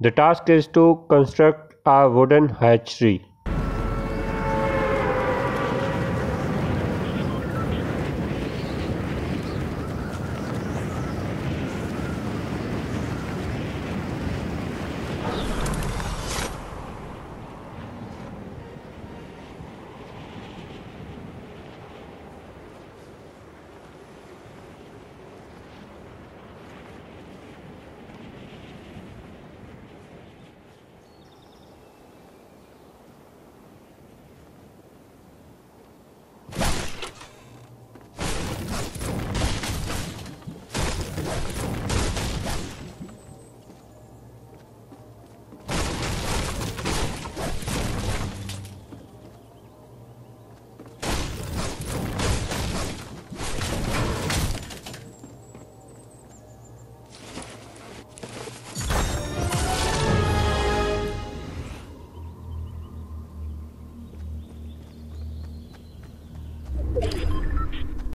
The task is to construct a wooden hatchery.